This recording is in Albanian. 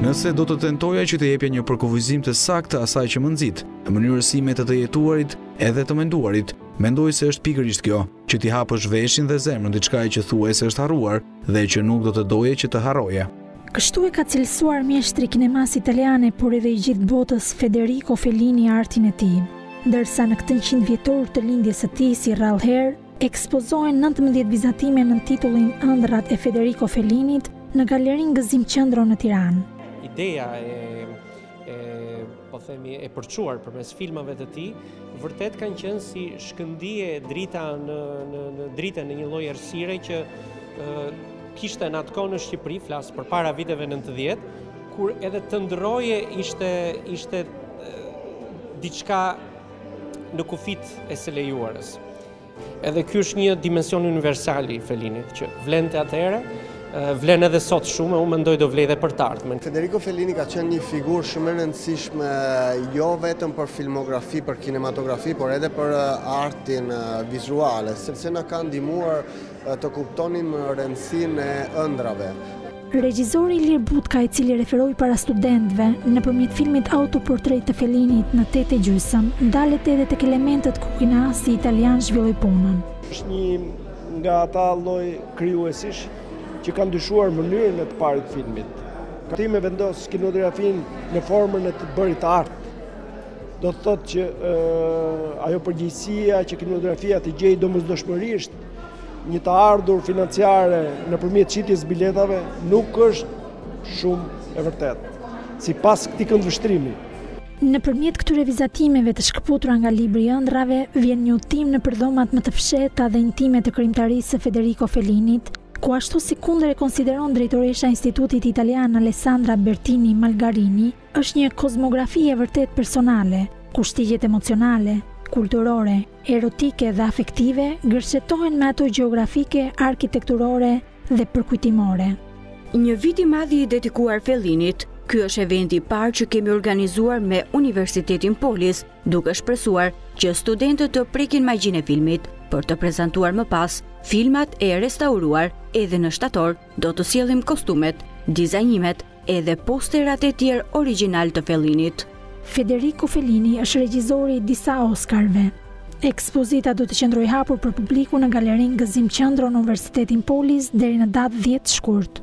Nëse do të tentoja që të jepja një përkufizim të saktë asaj që më nxit, në mënyrësinë time të të jetuarit edhe të menduarit, mendoj se është pikërisht kjo, që t'i hapësh veshin dhe zemrën diçkaje që thuajse është harruar dhe që nuk do të doje që të harroje. Kështu e ka cilësuar mjeshtri i kinemasë italiane, por edhe i gjithë botës Federico Fellini artin e tij. Ndërsa në këtë 100 vjetor të lindjes së tij si rrallëherë, Ekspozohen nëntëmbëdhjetë vizatime nën titullin Ëndrrat e Federico Fellinit në Galerinë Gëzim Qendro në Tiranë. Ideja e e po themi e përçuar përmes filmave të tij, vërtet kanë qenë si shkëndije drita në në në dritën në një lloj errësire që ë kishte në atë kohë në Shqipëri, flas përpara viteve 90, kur edhe të ëndërroje ishte ishte diçka në kufijtë e së lejuarës. Edhe ky është një dimension universal i Fellinit që vlente atëherë, vlen edhe sot shumë, unë mendoj do vlejë dhe për të ardhmen. Federico Fellini ka qenë një figurë shumë e rëndësishme jo vetëm për filmografi, për kinematografi, por edhe për artin vizuale, sepse na ka ndihmuar Të kuptonim rëndësinë e ëndrrave. Regjizori Ilir Butka i cili referoi para studentëve, nëpërmjet filmit Autoportret të Fellinit në tetë e gjysëm, ndalet edhe tek elementët ku kineasti italian zhvilloi punën. Është një nga ata lloj krijuesish që kanë ndryshuar mënyrën e të parit filmit. Të rivendosë kinematografinë në formën e të bërit art, do të thotë që ajo përgjegjësia që kinematografia të gjejë domosdoshmërisht Një të ardhur financiare nëpërmjet shitjes biletave nuk është shumë e vërtetë, sipas këtij këndvështrimi. Nëpërmjet këtyre vizatimeve të shkëputura nga libri i ëndrrave, vjen një udhëtim nëpër dhomat më të fshehta dhe intime të krijimtarisë së Federico Fellinit, ku ashtu sikundër e konsideron drejtoresha e Institutit Italian Alessandra Bertini Malgarini, Është një kozmografi e vërtetë personale, ku shtigjet emocionale, kulturore, erotike dhe afektive gërshetohen me ato gjeografike, arkitekturore dhe përkujtimore. Një vit i madh i dedikuar Fellinit, ky është eventi i parë që kemi organizuar me Universitetin Polis, duke shpresuar që studentët të prekin magjinë e filmit, për të prezantuar më pas filmat e restauruar edhe në shtator, do të sjellim kostumet, dizajnimet, edhe posterat e tjerë origjinalë të Fellinit. Federico Fellini është regjizori i disa Oscarëve. Ekspozita do të qëndrojë hapur për publikun në Galerinë Gëzim Qendro në Universitetin Polis deri në datë dhjetë shkurt.